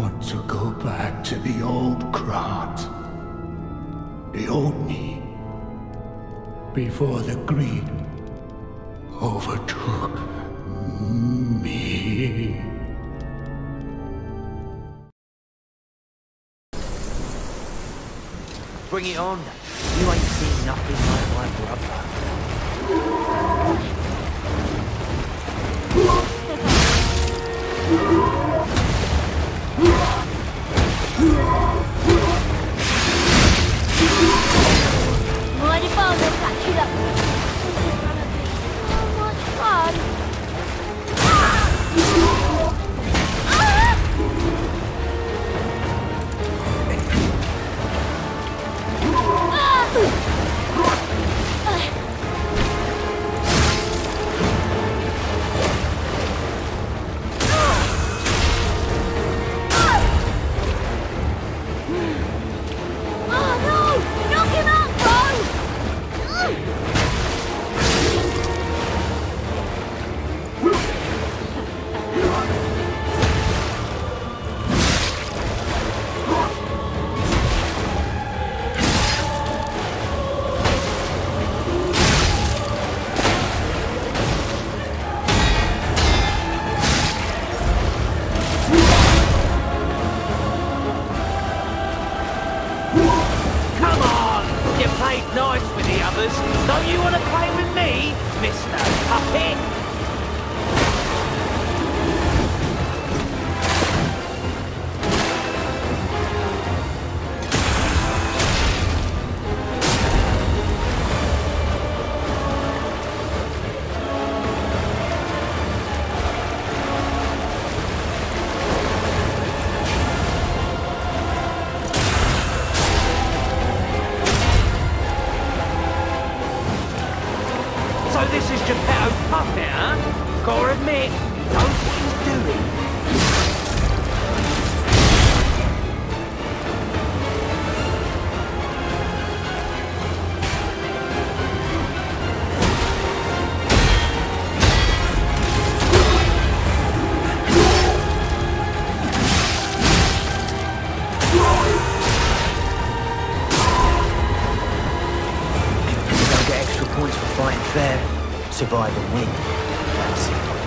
want to go back to the old Krat. The old me. Before the greed overtook me. Bring it on. You ain't seen nothing like my brother. Fighting fair. Survive and win. That's it.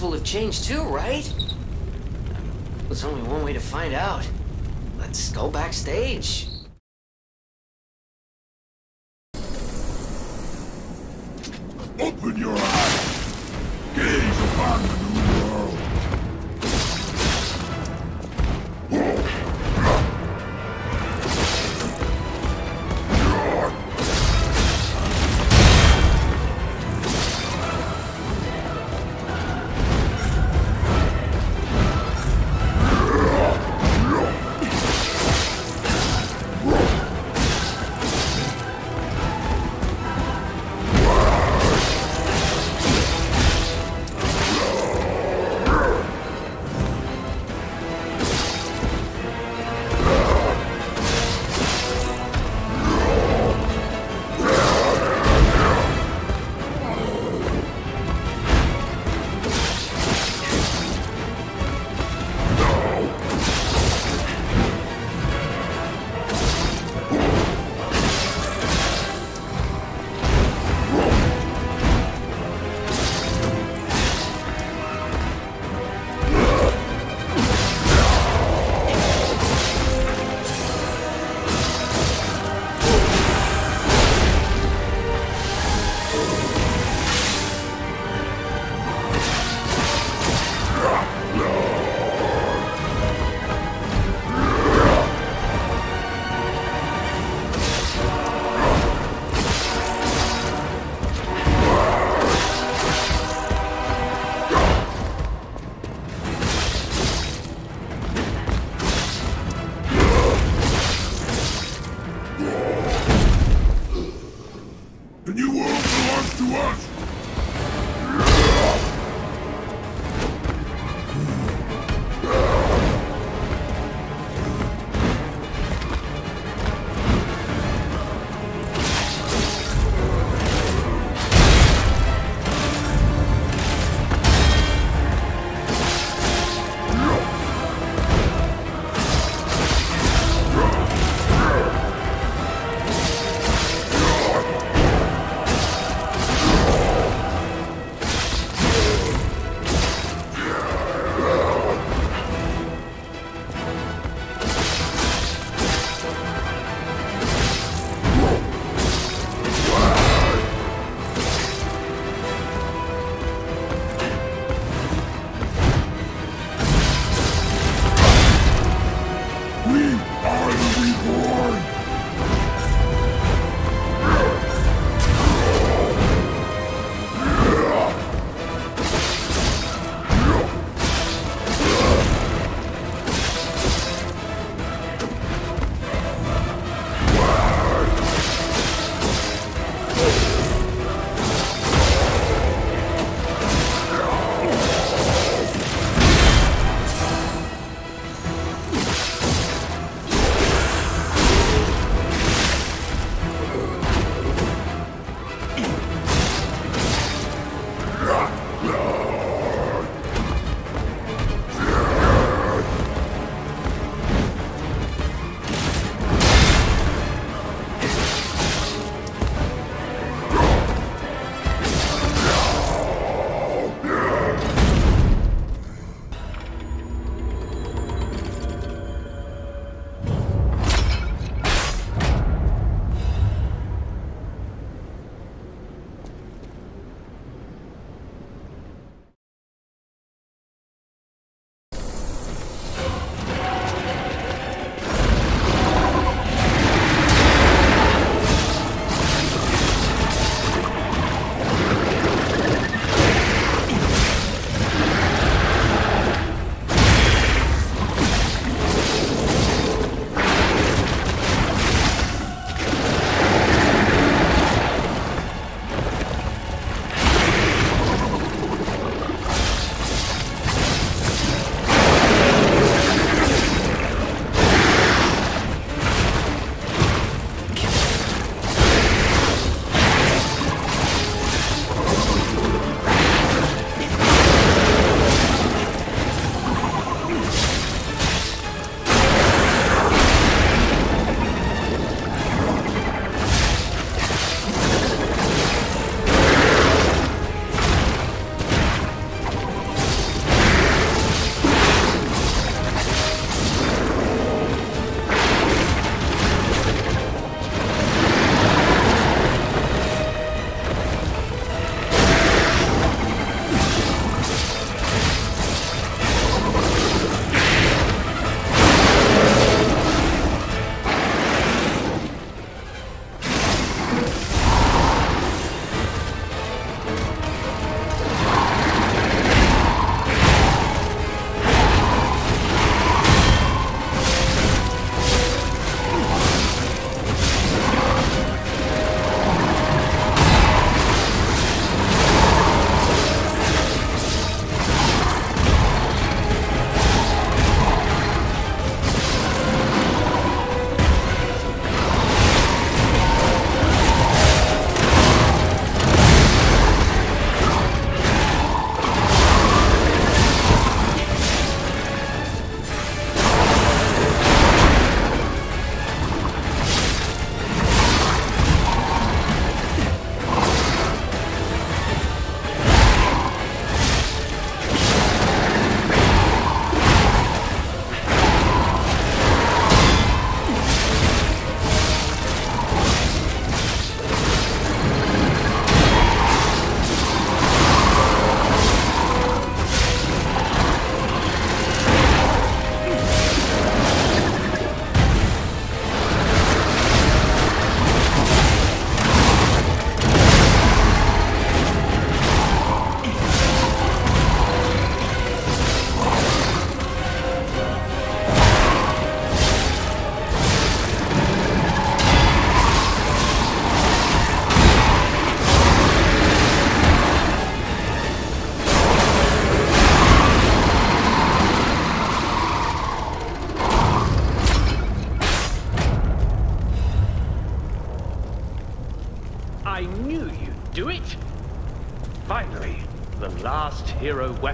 Will have changed too, right? There's only one way to find out. Let's go backstage. Open your eyes!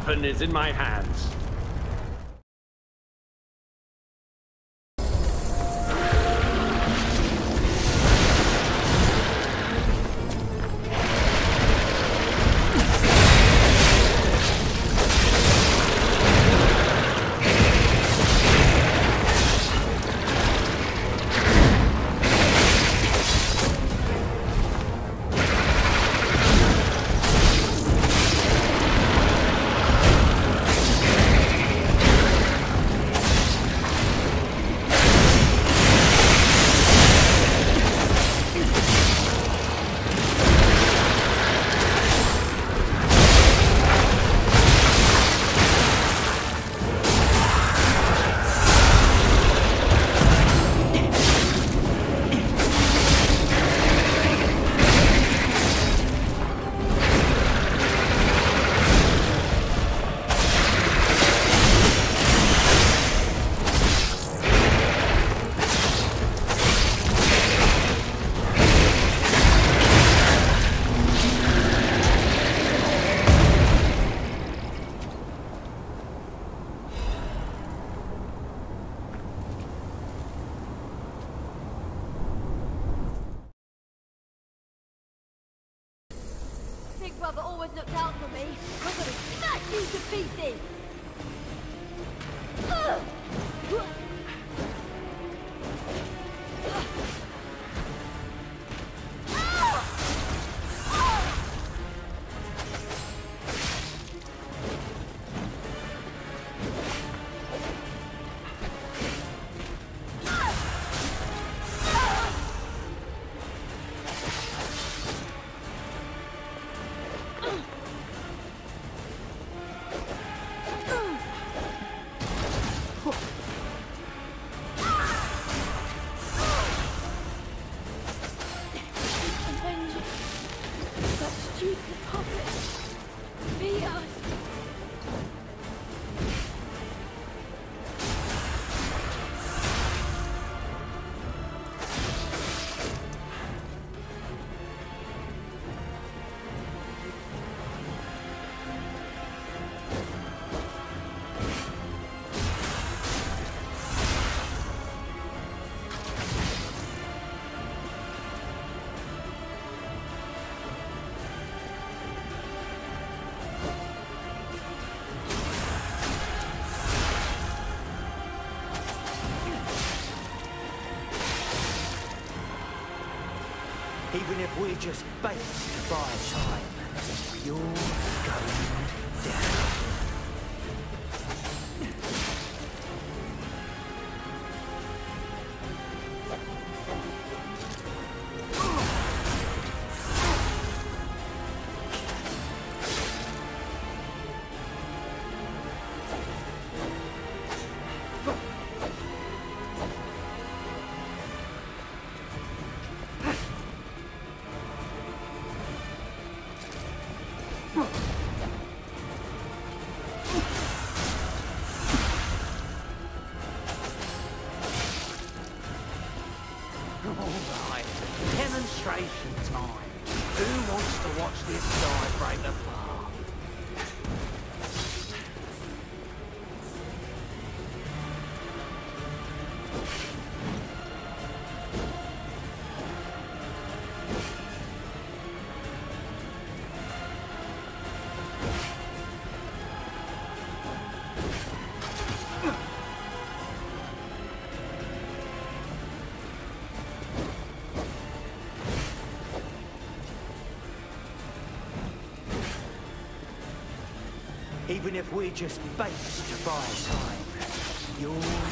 Weapon is in my hands. If we're just to buy time, Alright, demonstration time. Who wants to watch this guy break apart? If we're just to buy time, you're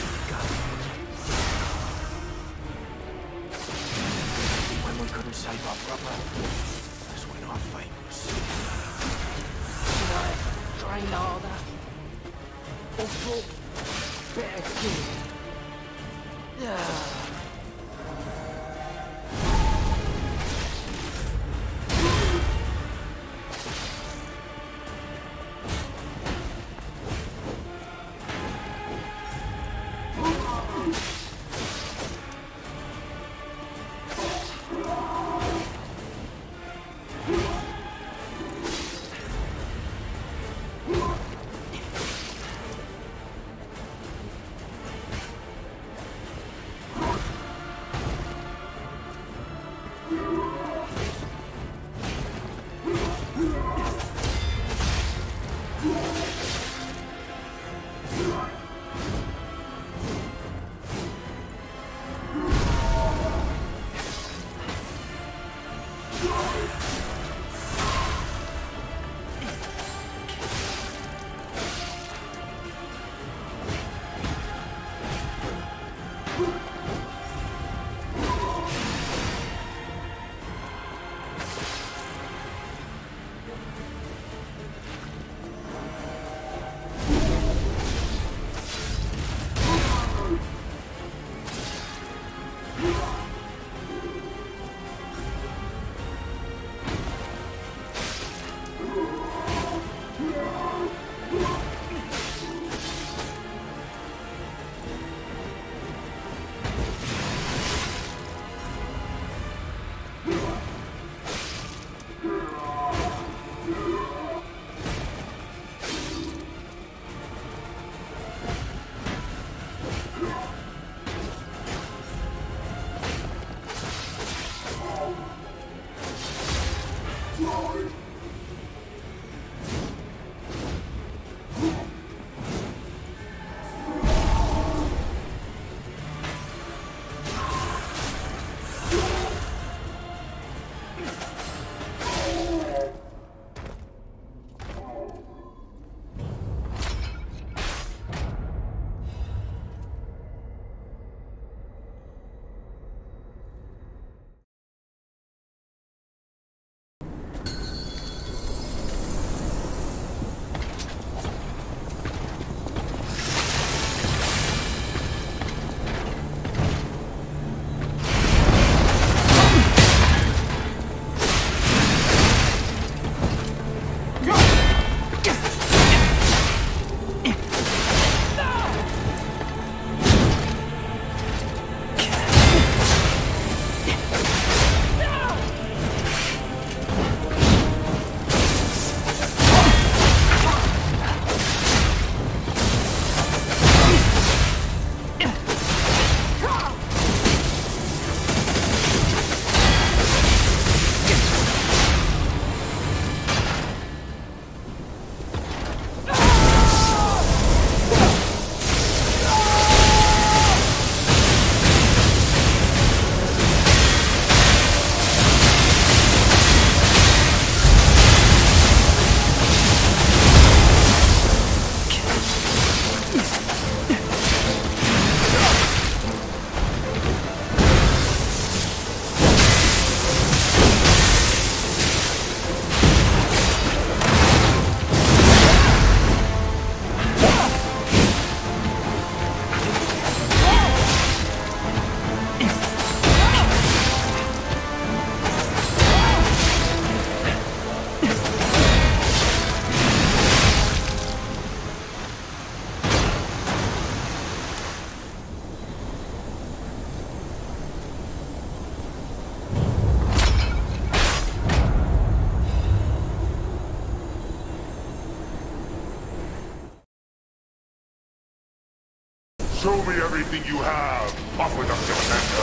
everything you have. Off with the Filamento.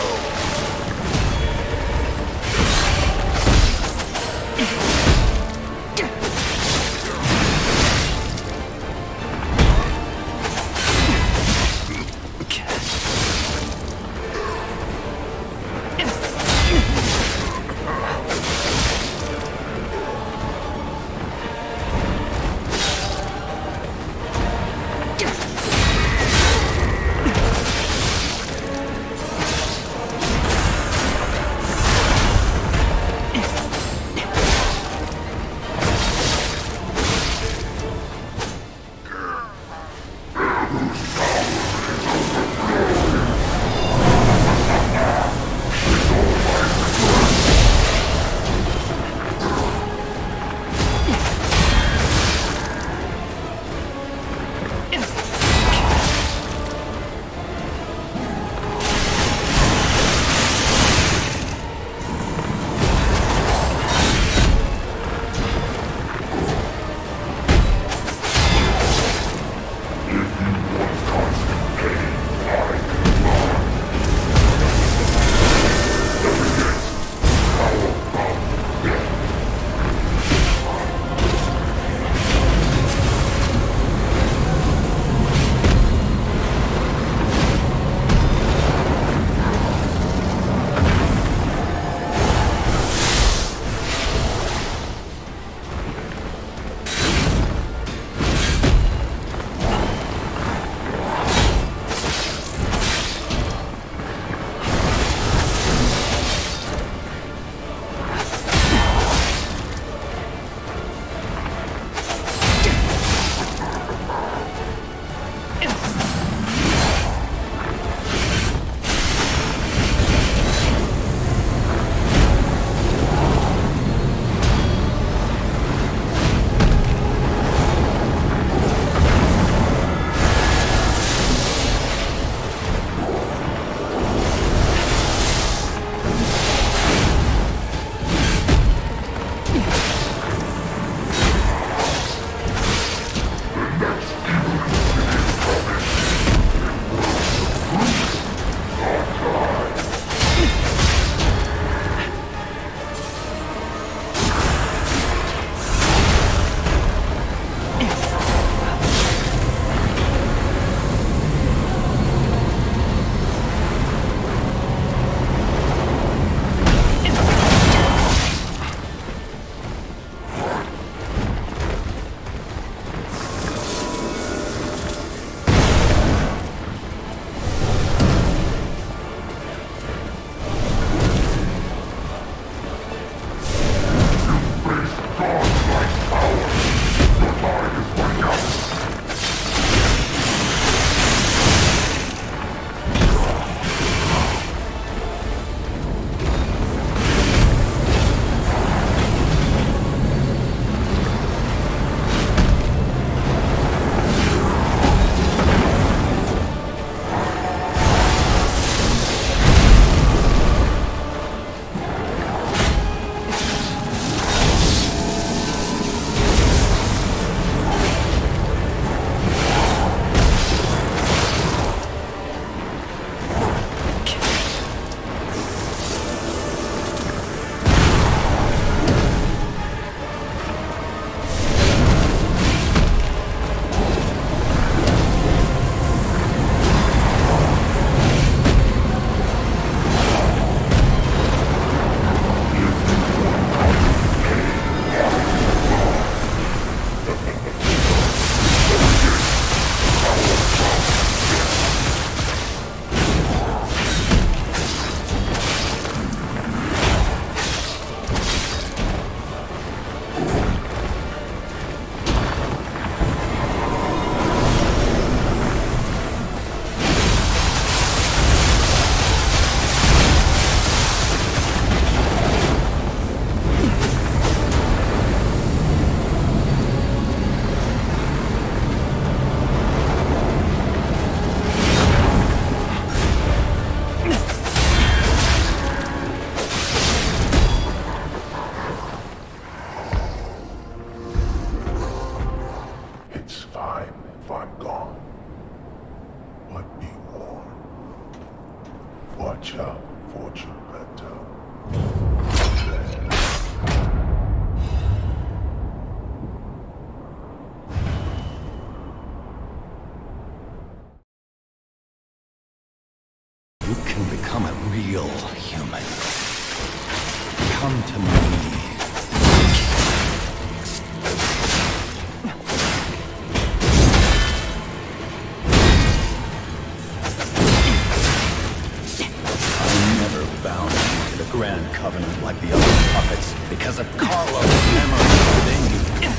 Grand Covenant like the other puppets because of Carlo's memory within you.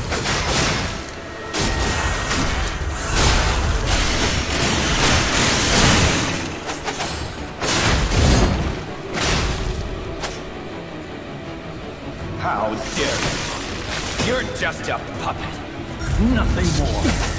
How dare you! You're just a puppet, nothing more.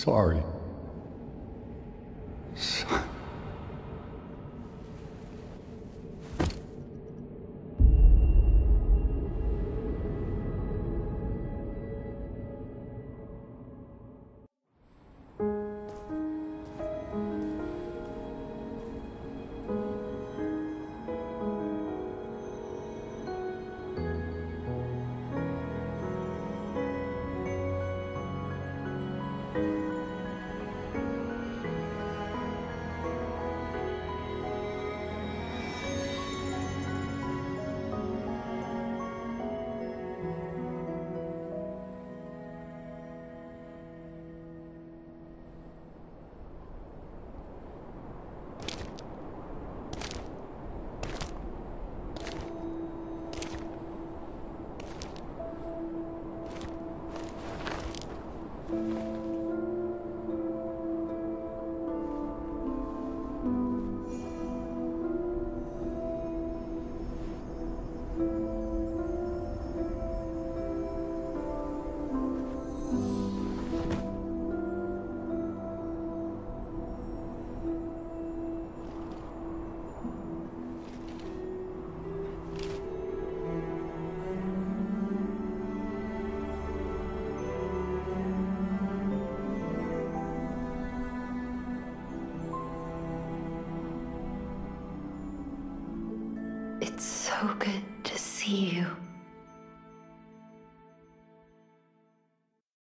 sorry.